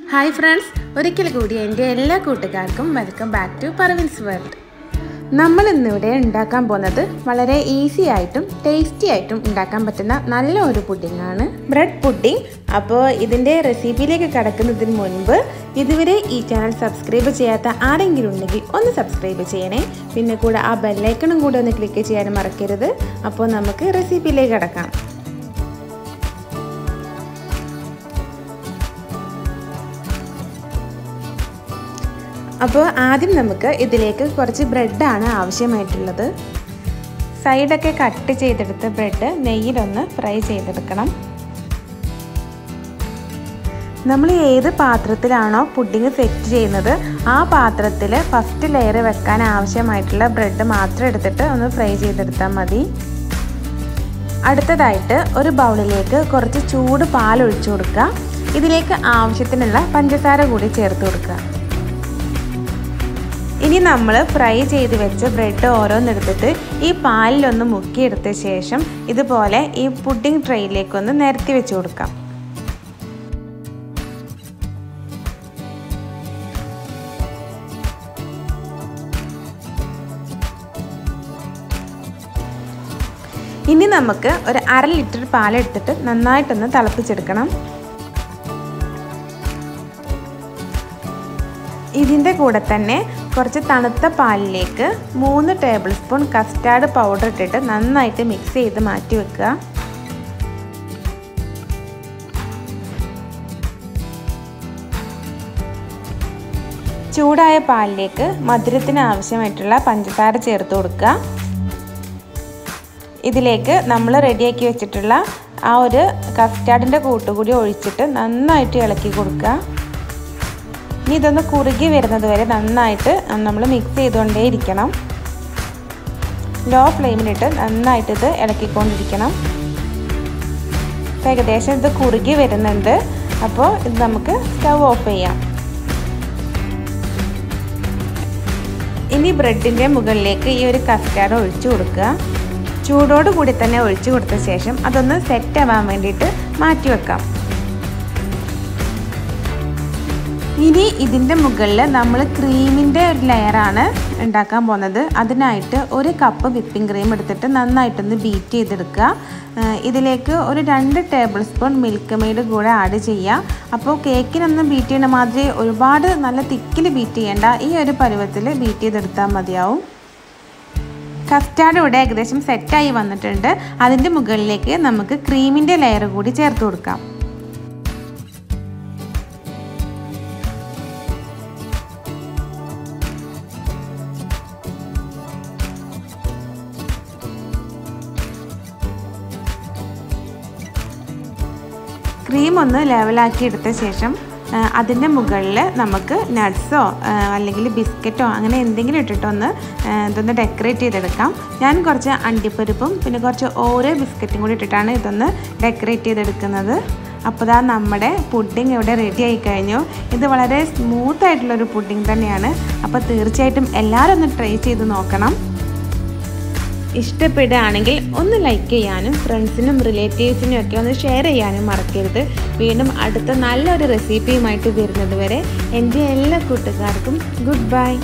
Hi friends ഒരിക്കൽ കൂടി എന്റെ എല്ലാ കൂട്ടുകാർക്കും welcome back to Parvin's world നമ്മൾ ഇന്നിവിടെ ഉണ്ടാക്കാൻ പോകുന്നത് വളരെ ഈസി ആയിട്ടും ടേസ്റ്റി ആയിട്ടും ഉണ്ടാക്കാൻ പറ്റുന്ന നല്ല ഒരു പുഡിങ്ങാണ് ബ്രെഡ് പുഡിംഗ് അപ്പോൾ ഇതിന്റെ റെസിപ്പിയിലേക്ക് കടക്കുന്നതിന് മുൻപ് ഇതുവരെ ഈ ചാനൽ സബ്സ്ക്രൈബ് ചെയ്യാത്ത ആരെങ്കിലും ഉണ്ടെങ്കിൽ ഒന്ന് സബ്സ്ക്രൈബ് ചെയ്യണേ. പിന്നെ കൂടെ ആ ബെല്ലൈക്കണും കൂടെ ഒന്ന് ക്ലിക്ക് ചെയ്യാനും മറക്കരുത്. അപ്പോൾ നമുക്ക് റെസിപ്പിയിലേക്ക് കടക്കാം. അപ്പോൾ ആദ്യം നമുക്ക് ഇതിലേക്ക് കുറച്ച് ബ്രെഡാണ് ആവശ്യമായിട്ടുള്ളത്. സൈഡൊക്കെ കട്ട് ചെയ്തെടുത്ത് ബ്രെഡ് നെയ്യിലൊന്ന് ഫ്രൈ ചെയ്തെടുക്കണം. നമ്മൾ ഏത് പാത്രത്തിലാണോ പുഡിങ് സെറ്റ് ചെയ്യുന്നത് ആ പാത്രത്തിൽ ഫസ്റ്റ് ലെയർ വെക്കാൻ ആവശ്യമായിട്ടുള്ള ബ്രെഡ് മാത്രം എടുത്തിട്ട് ഒന്ന് ഫ്രൈ ചെയ്തെടുത്താൽ മതി. അടുത്തതായിട്ട് ഒരു ബൗളിലേക്ക് കുറച്ച് ചൂട് പാൽ ഒഴിച്ചു കൊടുക്കുക. ഇതിലേക്ക് ആവശ്യത്തിനുള്ള പഞ്ചസാര കൂടി ചേർത്ത് കൊടുക്കുക. ഇനി നമ്മൾ ഫ്രൈ ചെയ്ത് വെച്ച ബ്രെഡ് ഓരോന്നെടുത്തിട്ട് ഈ പാലിലൊന്ന് മുക്കിയെടുത്ത ശേഷം ഇതുപോലെ ഈ പുഡിംഗ് ട്രെയിലേക്കൊന്ന് നിരത്തി വെച്ച് കൊടുക്കാം. ഇനി നമുക്ക് ഒരു അര ലിറ്റർ പാലെടുത്തിട്ട് നന്നായിട്ടൊന്ന് തിളപ്പിച്ചെടുക്കണം. ഇതിന്റെ കൂടെ തന്നെ കുറച്ച് തണുത്ത പാലിലേക്ക് മൂന്ന് ടേബിൾ സ്പൂൺ കസ്റ്റാർഡ് പൗഡർ ഇട്ടിട്ട് നന്നായിട്ട് മിക്സ് ചെയ്ത് മാറ്റി വെക്കുക. ചൂടായ പാലിലേക്ക് മധുരത്തിന് ആവശ്യമായിട്ടുള്ള പഞ്ചസാര ചേർത്ത് കൊടുക്കുക. ഇതിലേക്ക് നമ്മൾ റെഡിയാക്കി വെച്ചിട്ടുള്ള ആ ഒരു കസ്റ്റാർഡിന്റെ കൂട്ടുകൂടി ഒഴിച്ചിട്ട് നന്നായിട്ട് ഇളക്കി കൊടുക്കുക. ഇനി ഇതൊന്ന് കുറുകി വരുന്നത് വരെ നന്നായിട്ട് നമ്മൾ മിക്സ് ചെയ്തുകൊണ്ടേ ഇരിക്കണം ലോ ഫ്ലെയിമിലിട്ട് നന്നായിട്ട് ഇത് ഇളക്കിക്കൊണ്ടിരിക്കണം. ഏകദേശം ഇത് കുറുകി വരുന്നുണ്ട്. അപ്പോൾ ഇത് നമുക്ക് സ്റ്റൗ ഓഫ് ചെയ്യാം. ഇനി ബ്രെഡിന്റെ മുകളിലേക്ക് ഈ ഒരു കസ്റ്റാർഡ് ഒഴിച്ചു കൊടുക്കുക. ചൂടോട് കൂടി തന്നെ ഒഴിച്ചു കൊടുത്ത ശേഷം അതൊന്ന് സെറ്റ് ആവാൻ വേണ്ടിയിട്ട് മാറ്റി വെക്കാം. ഇനി ഇതിന്റെ മുകളിൽ നമ്മൾ ക്രീമിന്റെ ഒരു ലെയറാണ് ഉണ്ടാക്കാൻ പോകുന്നത്. അതിനായിട്ട് ഒരു കപ്പ് വിപ്പിംഗ് ക്രീം എടുത്തിട്ട് നന്നായിട്ടൊന്ന് ബീറ്റ് ചെയ്തെടുക്കുക. ഇതിലേക്ക് ഒരു രണ്ട് ടേബിൾ സ്പൂൺ മിൽക്ക് മെയ്ഡ് കൂടെ ആഡ് ചെയ്യുക. അപ്പോൾ കേക്കിനൊന്നും ബീറ്റ് ചെയ്യുന്ന മാതിരി ഒരുപാട് നല്ല തിക്കിൽ ബീറ്റ് ചെയ്യേണ്ട. ഈ ഒരു പരുവത്തിൽ ബീറ്റ് ചെയ്തെടുത്താൽ മതിയാവും. കസ്റ്റാർഡ് ഇവിടെ ഏകദേശം സെറ്റായി വന്നിട്ടുണ്ട്. അതിന്റെ മുകളിലേക്ക് നമുക്ക് ക്രീമിന്റെ ലെയർ കൂടി ചേർത്ത് കൊടുക്കാം. ക്രീം ഒന്ന് ലെവലാക്കി എടുത്ത ശേഷം അതിന്റെ മുകളിൽ നമുക്ക് നട്ട്സോ അല്ലെങ്കിൽ ബിസ്ക്കറ്റോ അങ്ങനെ എന്തെങ്കിലും ഇട്ടിട്ടൊന്ന് ഇതൊന്ന് ഡെക്കറേറ്റ് ചെയ്തെടുക്കാം. ഞാൻ കുറച്ച് അണ്ടിപ്പരിപ്പും പിന്നെ കുറച്ച് ഓരോ ബിസ്ക്കറ്റും കൂടി ഇട്ടിട്ടാണ് ഇതൊന്ന് ഡെക്കറേറ്റ് ചെയ്തെടുക്കുന്നത്. അപ്പോൾ ഇതാ നമ്മുടെ പുഡിംഗ് ഇവിടെ റെഡി ആയി കഴിഞ്ഞു. ഇത് വളരെ സ്മൂത്ത് ആയിട്ടുള്ളൊരു പുഡിംഗ് തന്നെയാണ്. അപ്പോൾ തീർച്ചയായിട്ടും എല്ലാവരും ഒന്ന് ട്രൈ ചെയ്ത് നോക്കണം. ഇഷ്ടപ്പെടുകയാണെങ്കിൽ ഒന്ന് ലൈക്ക് ചെയ്യാനും ഫ്രണ്ട്സിനും റിലേറ്റീവ്സിനും ഒക്കെ ഒന്ന് ഷെയർ ചെയ്യാനും മറക്കരുത്. വീണ്ടും അടുത്ത നല്ലൊരു റെസിപ്പിയുമായിട്ട് വരുന്നത് വരെ എന്റെ എല്ലാ കൂട്ടുകാർക്കും ഗുഡ് ബൈ